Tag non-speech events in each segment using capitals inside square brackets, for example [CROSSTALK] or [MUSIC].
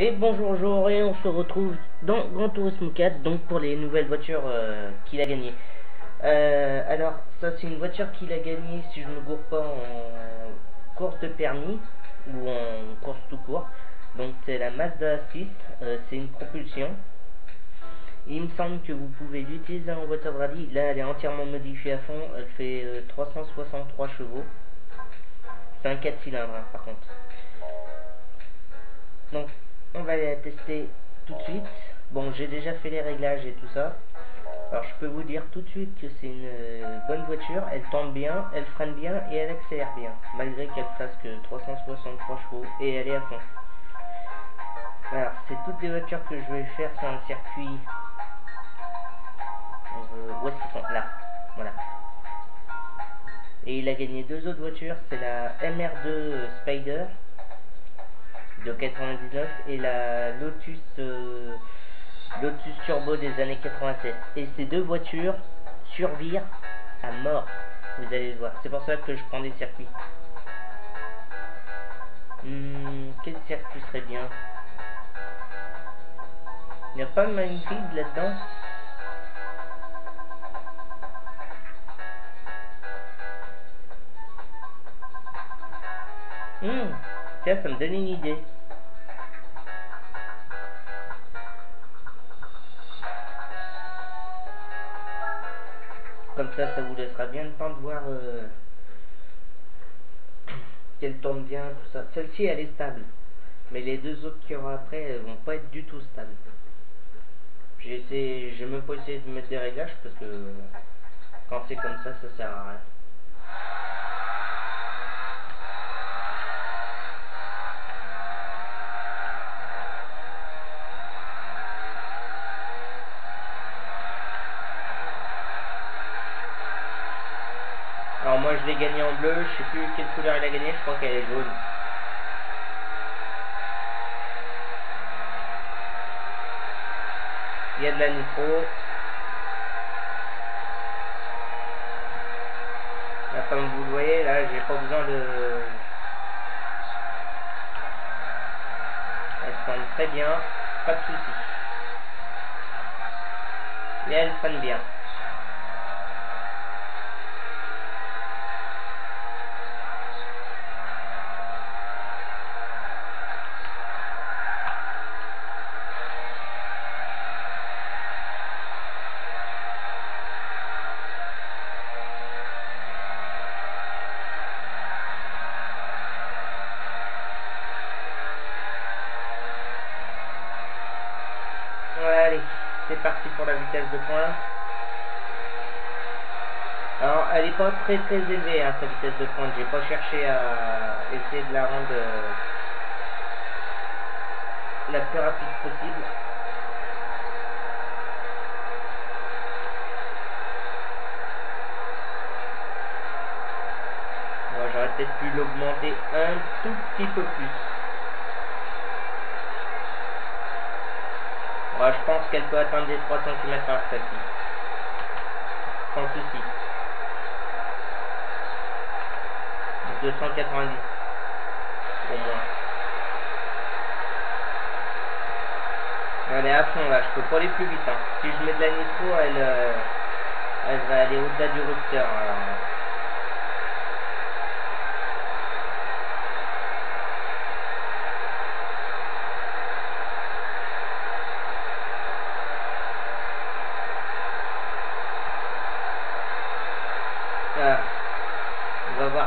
Et bonjour, bonjour, et on se retrouve dans Grand Turismo 4, donc pour les nouvelles voitures euh, qu'il a gagnées. Euh, alors, ça c'est une voiture qu'il a gagnée, si je ne me gourre pas, en course de permis, ou en course tout court. Donc c'est la Mazda 6, euh, c'est une propulsion. Il me semble que vous pouvez l'utiliser en voiture de rallye. Là, elle est entièrement modifiée à fond. Elle fait 363 chevaux. C'est un 4 cylindres, hein, par contre. Va la tester tout de suite. Bon, j'ai déjà fait les réglages et tout ça. Alors, je peux vous dire tout de suite que c'est une euh, bonne voiture. Elle tombe bien, elle freine bien et elle accélère bien. Malgré qu'elle fasse que 363 chevaux et elle est à fond. Alors, c'est toutes les voitures que je vais faire sur un circuit. Euh, où est-ce qu'ils sont? Là. Voilà. Et il a gagné deux autres voitures. C'est la MR2 Spider de 99 et la Lotus euh, Lotus Turbo des années 87. Et ces deux voitures survirent à mort. Vous allez le voir. C'est pour ça que je prends des circuits. Hmm, quel circuit serait bien? Il n'y a pas de Minefield là-dedans Hmm, tiens, ça me donne une idée. Comme ça, ça vous laissera bien le temps de voir euh, qu'elle tourne bien, tout ça. Celle-ci, elle est stable. Mais les deux autres qui aura après, elles vont pas être du tout stables. J'ai essayé, j'ai même pas essayé de mettre des réglages parce que quand c'est comme ça, ça sert à rien. Moi je l'ai gagné en bleu, je sais plus quelle couleur il a gagné, je crois qu'elle est jaune. Il y a de la nitro. Là comme vous le voyez, là j'ai pas besoin de... Elle tourne très bien, pas de soucis. Et elle freine bien. Allez, c'est parti pour la vitesse de pointe. Alors, elle n'est pas très très élevée, hein, sa vitesse de pointe. J'ai pas cherché à essayer de la rendre euh, la plus rapide possible. J'aurais peut-être pu l'augmenter un tout petit peu plus. Je pense qu'elle peut atteindre les 3 cm par celle-ci. Sans souci. 290 au moins. Elle est à fond là, je peux pas aller plus vite. Hein. Si je mets de la nitro, elle, euh, elle va aller au-delà du rupteur. On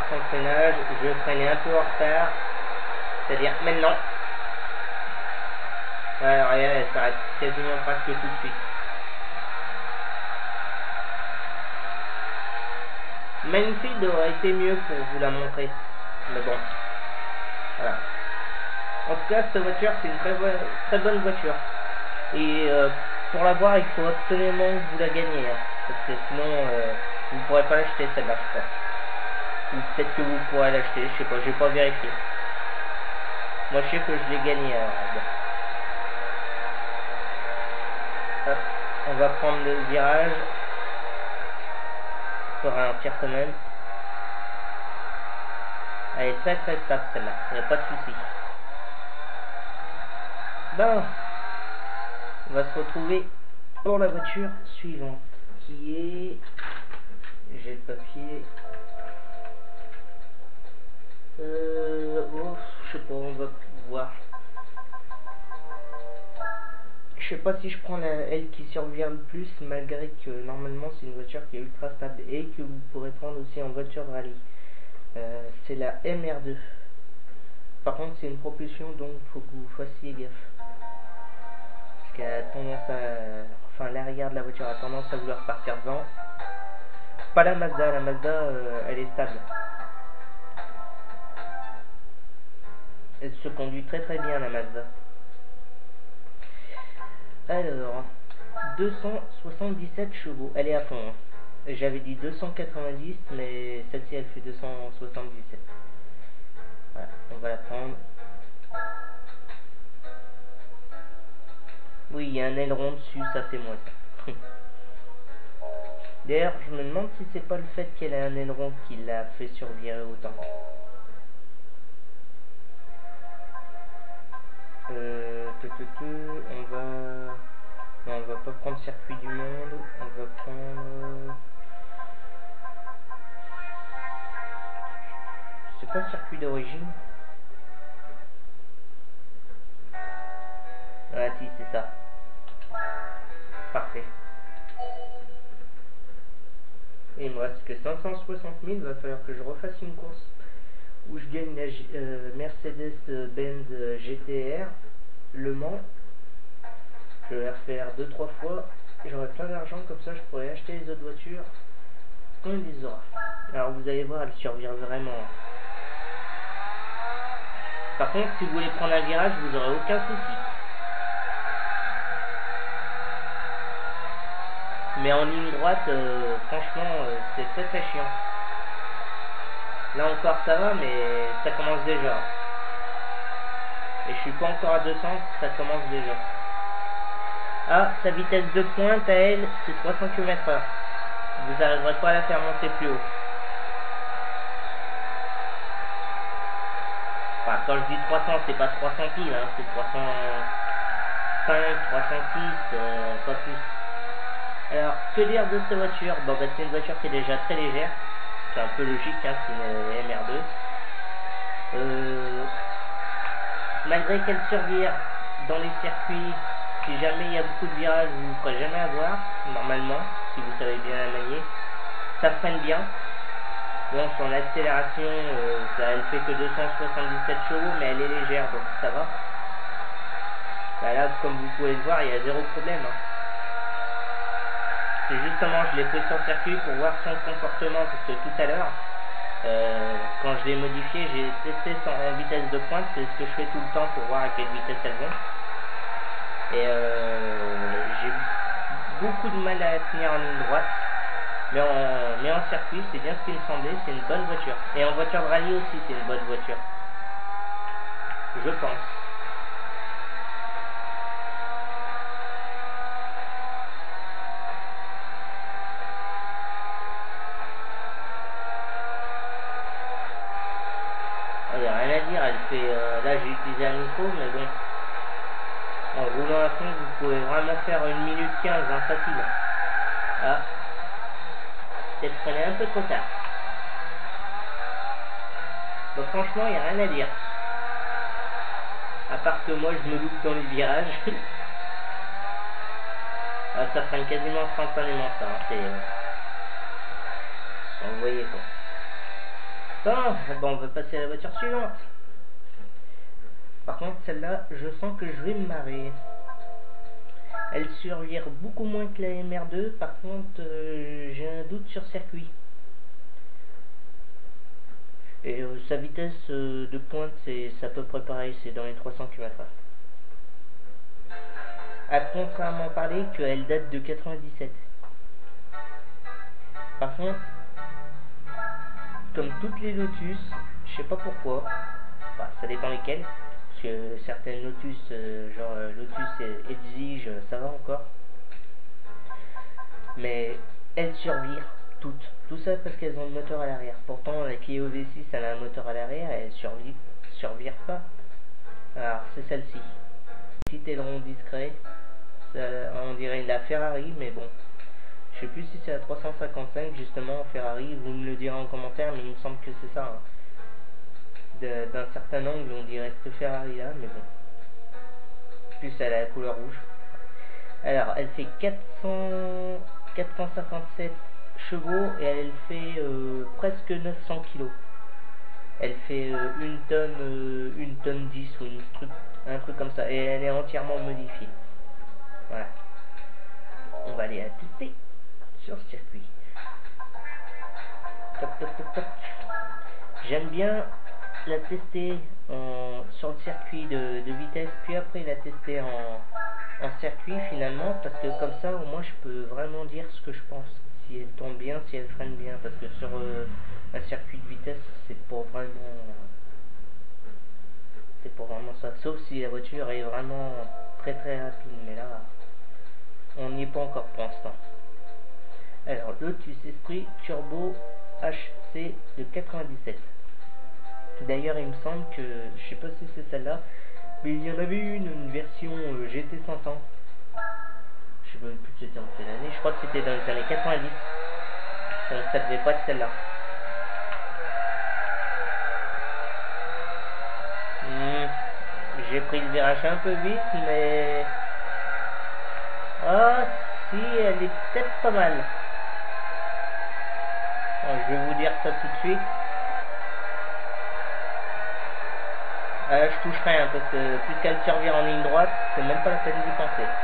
voir son freinage. Je freinais un peu en retard. C'est-à-dire maintenant. Alors, elle s'arrête quasiment presque tout de suite. Manfield aurait été mieux pour vous la montrer. Mais bon. Voilà. En tout cas, cette voiture, c'est une très, très bonne voiture. Et euh, pour la voir, il faut absolument vous la gagniez. Hein, parce que sinon... Euh, vous ne pourrez pas l'acheter celle-là, je crois. Peut-être que vous pourrez l'acheter, je sais pas, j'ai pas vérifié. Moi je sais que je l'ai gagné alors Hop, on va prendre le virage. Pour ralentir quand même. Elle est très très stable celle-là, il n'y a pas de souci. Ben, on va se retrouver pour la voiture suivante qui est... J'ai le papier. Euh... Je sais pas, on va voir. Je sais pas si je prends la, elle qui survient le plus, malgré que normalement c'est une voiture qui est ultra stable et que vous pourrez prendre aussi en voiture rallye. Euh, c'est la MR2. Par contre, c'est une propulsion, donc faut que vous fassiez gaffe. Parce qu'elle a tendance à... Enfin, l'arrière de la voiture a tendance à vouloir partir devant. Pas la Mazda, la Mazda, euh, elle est stable. Elle se conduit très très bien, la Mazda. Alors, 277 chevaux, elle est à fond. Hein. J'avais dit 290, mais celle-ci elle fait 277. Voilà, on va la prendre. Oui, il y a un aileron dessus, ça c'est moi. [LAUGHS] D'ailleurs, je me demande si c'est pas le fait qu'elle ait un aileron qui l'a fait survivre autant. Euh, on va... Non, on va pas prendre circuit du monde, on va prendre... C'est pas circuit d'origine? Ah si, c'est ça. Parfait. Et il me reste que 560 000, va falloir que je refasse une course où je gagne la euh, Mercedes-Benz GTR Le Mans. Je vais la refaire 2-3 fois. J'aurai plein d'argent, comme ça je pourrais acheter les autres voitures il les aura. Alors vous allez voir, elle survivra vraiment. Par contre, si vous voulez prendre un virage, vous n'aurez aucun souci. Mais en ligne droite, euh, franchement, euh, c'est très très chiant. Là encore ça va, mais ça commence déjà. Et je suis pas encore à 200, ça commence déjà. Ah, sa vitesse de pointe à elle, c'est 300 km/h. Vous n'arriverez pas à la faire monter plus haut. Enfin, quand je dis 300, c'est pas 300 piles, hein, c'est 305, 306, euh, pas plus. Alors, que dire de cette voiture? Bon, bah, c'est une voiture qui est déjà très légère. C'est un peu logique, hein, c'est une MR2. Euh, malgré qu'elle survire dans les circuits, si jamais il y a beaucoup de virages, vous ne pourrez jamais avoir, normalement, si vous savez bien la manier. Ça freine bien. Bon, son accélération, euh, ça, elle fait que 277 chevaux, mais elle est légère, donc ça va. Bah là, comme vous pouvez le voir, il y a zéro problème. Hein justement, je l'ai pris sur circuit pour voir son comportement, parce que tout à l'heure, euh, quand je l'ai modifié, j'ai testé son vitesse de pointe, c'est ce que je fais tout le temps pour voir à quelle vitesse elle vont. Et euh, j'ai beaucoup de mal à tenir en ligne droite. Mais en, mais en circuit, c'est bien ce qui me semblait, c'est une bonne voiture. Et en voiture de rallye aussi, c'est une bonne voiture. Je pense. Un micro, mais bon, en roulant à fond, vous pouvez vraiment faire une minute 15, hein, facile. Ah, peut-être prenez un peu trop tard. Donc franchement, il n'y a rien à dire. À part que moi, je me loupe dans les virages. [LAUGHS] ah, ça freine quasiment instantanément, ça. Hein, c'est... Euh, vous voyez quoi. Bon, bon, on va passer à la voiture suivante. Par contre, celle-là, je sens que je vais me marrer. Elle survire beaucoup moins que la MR2. Par contre, euh, j'ai un doute sur circuit. Et euh, sa vitesse euh, de pointe, c'est à peu près pareil, c'est dans les 300 km/h. A contrairement parler qu'elle date de 97. Par contre, comme toutes les Lotus, je sais pas pourquoi, ça dépend lesquelles, certaines Lotus, euh, genre euh, Lotus exige, ça va encore. Mais elles survirent toutes. Tout ça parce qu'elles ont le moteur à l'arrière. Pourtant, la Clio V6, elle a un moteur à l'arrière, elle survit, survire pas. Alors, c'est celle-ci. Petite ailerons discrets. on dirait la Ferrari, mais bon. Je sais plus si c'est la 355 justement Ferrari, vous me le direz en commentaire, mais il me semble que c'est ça. Hein. D'un certain angle, on dirait cette Ferrari là, mais bon. Plus elle a la couleur rouge. Alors, elle fait 400, 457 chevaux et elle fait euh, presque 900 kg. Elle fait euh, une tonne, euh, une tonne 10 ou une truc, un truc comme ça. Et elle est entièrement modifiée. Voilà. On va aller la tester sur ce circuit. J'aime bien la tester en, sur le circuit de, vitesse, puis après la tester en, en circuit finalement parce que comme ça au moins je peux vraiment dire ce que je pense. Si elle tombe bien si elle freine bien parce que sur euh, un circuit de vitesse c'est pas vraiment c'est pas vraiment ça. Sauf si la voiture est vraiment très très rapide mais là on n'y est pas encore pour l'instant. Alors Lotus Esprit Turbo HC de 97 d'ailleurs il me semble que je sais pas si c'est celle-là mais il y en avait une, une version euh, GT 500. Je sais même plus c'était en quelle année. Je crois que c'était dans les années 90. Donc ça devait pas être celle-là. Hmm, j'ai pris le virage un peu vite, mais... Ah, si, elle est peut-être pas mal. je vais vous dire ça tout de suite. Euh, je touche rien parce que puisqu'elle survient en ligne droite, c'est même pas la peine d'y penser.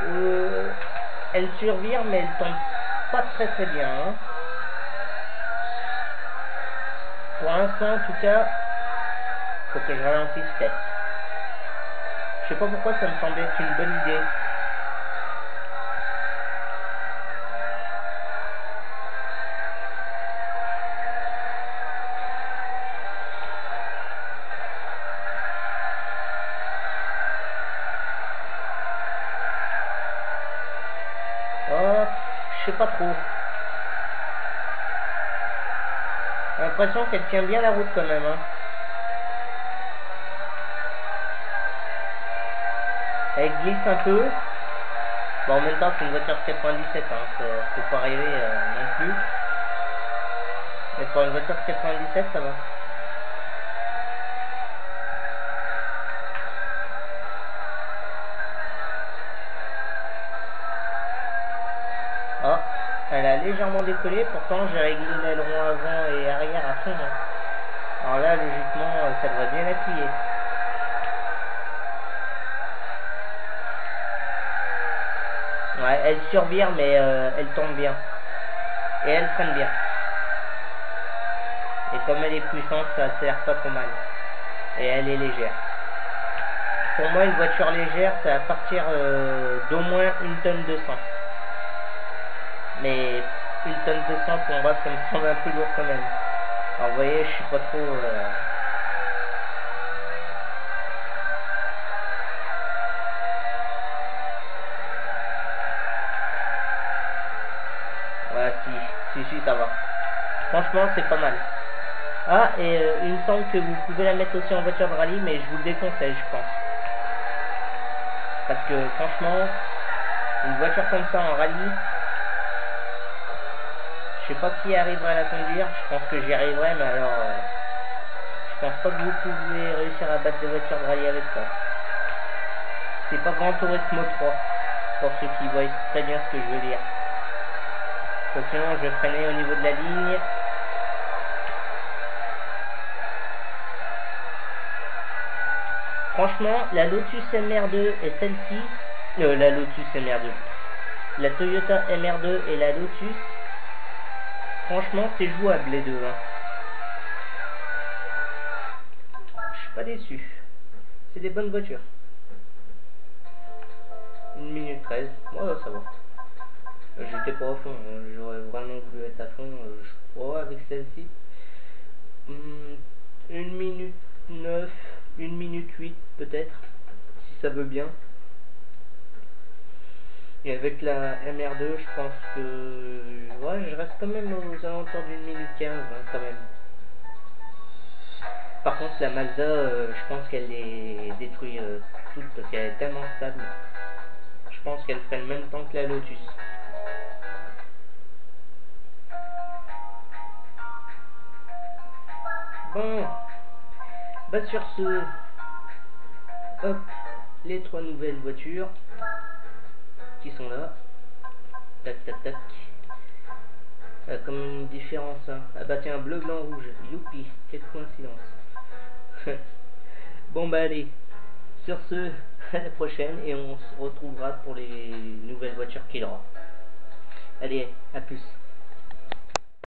Euh, elle survire mais elle tombe pas très très bien. Hein. Pour l'instant en tout cas, faut que je ralentisse peut-être. Je sais pas pourquoi ça me semblait être une bonne idée. Pas trop. L'impression qu'elle tient bien la route quand même. Hein. Elle glisse un peu. Bon, en même temps, c'est une voiture 97, hein. faut pas rêver euh, non plus. Mais pour une voiture 97, ça va. Elle a légèrement décollé, pourtant j'ai réglé l'aileron avant et arrière à fond. Alors là, logiquement, ça devrait bien appuyer. Ouais, elle survire, mais euh, elle tombe bien. Et elle freine bien. Et comme elle est puissante, ça sert pas trop mal. Et elle est légère. Pour moi, une voiture légère, ça va partir euh, d'au moins une tonne de sang. Mais une tonne de sang pour moi ça me semble un peu lourd quand même. Alors vous voyez je suis pas trop... Euh... Voilà si, si, si ça va. Franchement c'est pas mal. Ah et euh, il me semble que vous pouvez la mettre aussi en voiture de rallye mais je vous le déconseille je pense. Parce que franchement, une voiture comme ça en rallye, je sais pas qui arrivera à la conduire, je pense que j'y arriverai, mais alors euh, je pense pas que vous pouvez réussir à battre des voitures de rallye avec ça. C'est pas Grand Turismo 3, pour ceux qui voient très bien ce que je veux dire. sinon je freiner au niveau de la ligne. Franchement, la Lotus MR2 et celle-ci, euh, la Lotus MR2, la Toyota MR2 et la Lotus, Franchement, c'est jouable les deux. Hein. Je suis pas déçu. C'est des bonnes voitures. Une minute 13. Ouais, ça va. J'étais pas au fond. Hein. J'aurais vraiment voulu être à fond. Euh, je crois avec celle-ci. Hmm, une minute 9. Une minute 8 peut-être. Si ça veut bien. Et avec la MR2, je pense que... Ouais, je reste quand même aux alentours d'une minute 15, hein, quand même. Par contre, la Mazda, euh, je pense qu'elle les détruit euh, toutes parce qu'elle est tellement stable. Je pense qu'elle ferait le même temps que la Lotus. Bon, bah sur ce, hop, les trois nouvelles voitures sont là. Tac, tac, tac. Euh, comme une différence. Hein. Ah bah tiens, bleu, blanc, rouge. Youpi, quelle coïncidence. [LAUGHS] bon bah allez, sur ce, [LAUGHS] à la prochaine et on se retrouvera pour les nouvelles voitures qu'il aura. Allez, à plus.